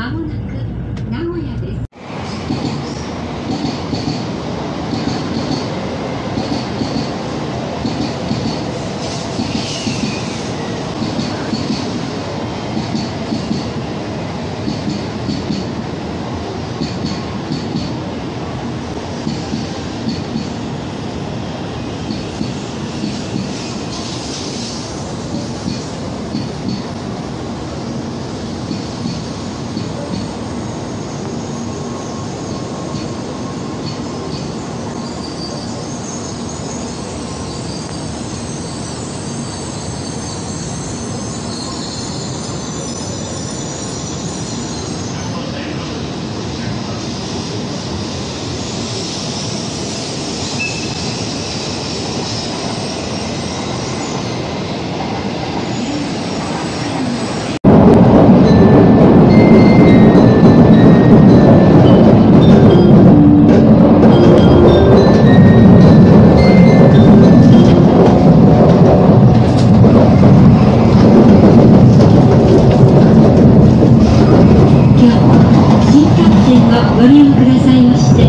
麻烦的券をご利用くださいまして。